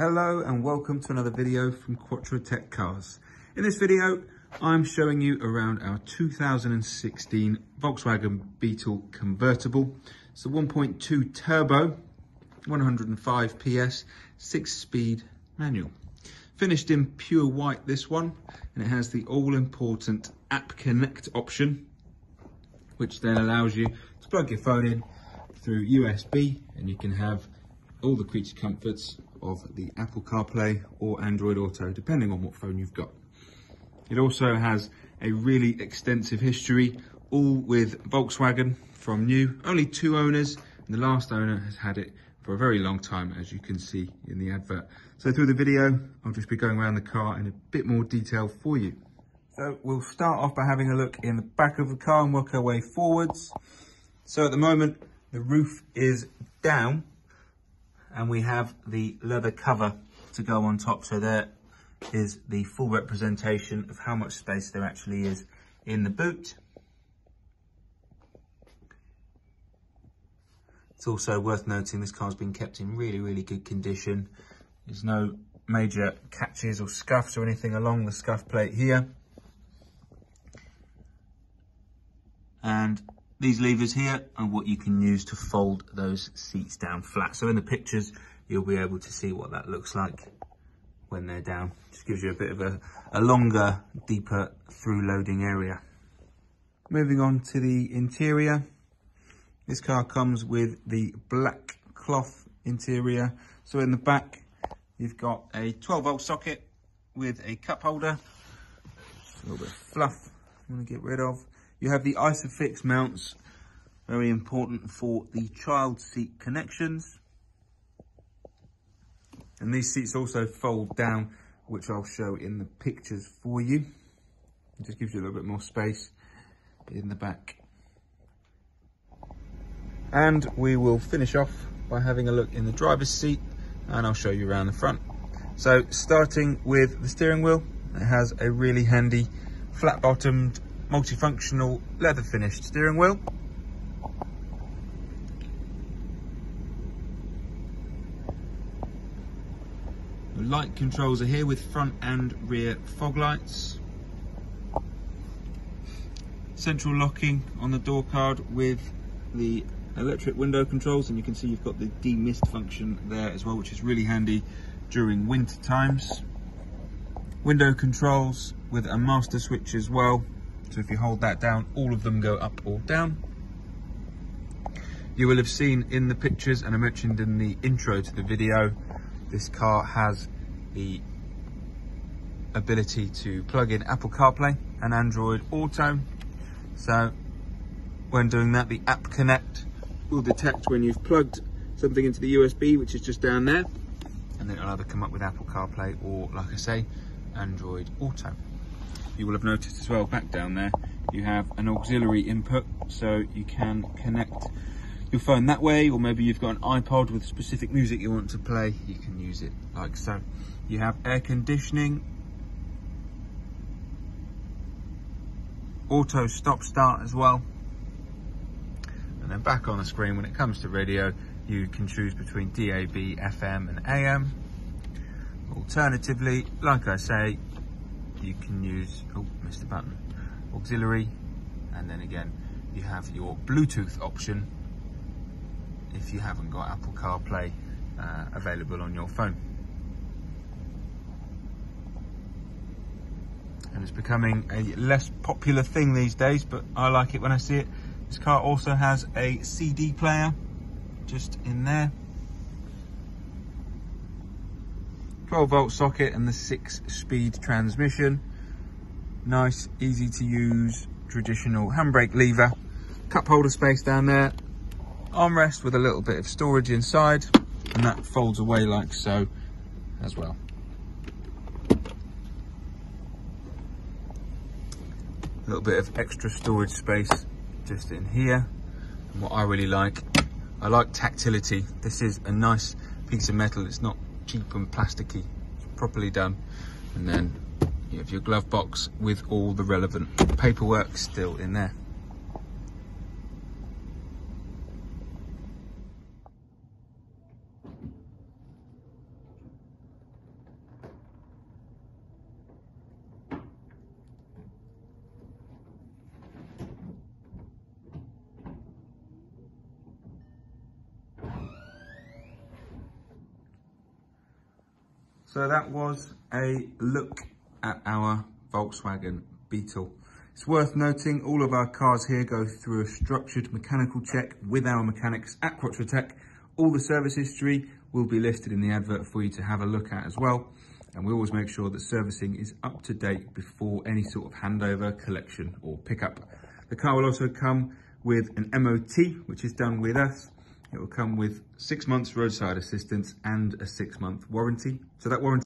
Hello and welcome to another video from Quattro Tech Cars. In this video, I'm showing you around our 2016 Volkswagen Beetle convertible. It's a 1.2 turbo, 105 PS, six speed manual. Finished in pure white this one, and it has the all important App Connect option, which then allows you to plug your phone in through USB and you can have all the creature comforts of the Apple CarPlay or Android Auto, depending on what phone you've got. It also has a really extensive history, all with Volkswagen from new, only two owners, and the last owner has had it for a very long time, as you can see in the advert. So through the video, I'll just be going around the car in a bit more detail for you. So we'll start off by having a look in the back of the car and work our way forwards. So at the moment, the roof is down and we have the leather cover to go on top. So there is the full representation of how much space there actually is in the boot. It's also worth noting this car's been kept in really, really good condition. There's no major catches or scuffs or anything along the scuff plate here. And these levers here are what you can use to fold those seats down flat. So in the pictures, you'll be able to see what that looks like when they're down. Just gives you a bit of a, a longer, deeper through loading area. Moving on to the interior. This car comes with the black cloth interior. So in the back, you've got a 12 volt socket with a cup holder. Just a little bit of fluff I'm to get rid of. You have the Isofix mounts, very important for the child seat connections. And these seats also fold down, which I'll show in the pictures for you. It just gives you a little bit more space in the back. And we will finish off by having a look in the driver's seat and I'll show you around the front. So starting with the steering wheel, it has a really handy flat bottomed multifunctional leather finished steering wheel. The light controls are here with front and rear fog lights. Central locking on the door card with the electric window controls and you can see you've got the demist function there as well which is really handy during winter times. Window controls with a master switch as well so if you hold that down, all of them go up or down. You will have seen in the pictures, and I mentioned in the intro to the video, this car has the ability to plug in Apple CarPlay and Android Auto. So when doing that, the App Connect will detect when you've plugged something into the USB, which is just down there, and then it'll either come up with Apple CarPlay or, like I say, Android Auto you will have noticed as well back down there you have an auxiliary input so you can connect your phone that way or maybe you've got an iPod with specific music you want to play you can use it like so. You have air conditioning auto stop start as well. And then back on the screen when it comes to radio you can choose between DAB, FM and AM alternatively like I say you can use, oh, missed the button, auxiliary, and then again, you have your Bluetooth option if you haven't got Apple CarPlay uh, available on your phone. And it's becoming a less popular thing these days, but I like it when I see it. This car also has a CD player just in there. 12 volt socket and the six speed transmission. Nice, easy to use, traditional handbrake lever. Cup holder space down there. Armrest with a little bit of storage inside and that folds away like so as well. A little bit of extra storage space just in here. And what I really like, I like tactility. This is a nice piece of metal. It's not cheap and plasticky, properly done. And then you have your glove box with all the relevant paperwork still in there. So that was a look at our Volkswagen Beetle. It's worth noting all of our cars here go through a structured mechanical check with our mechanics at Quattrotech. All the service history will be listed in the advert for you to have a look at as well. And we always make sure that servicing is up to date before any sort of handover, collection or pickup. The car will also come with an MOT, which is done with us. It will come with six months roadside assistance and a six month warranty. So that warranty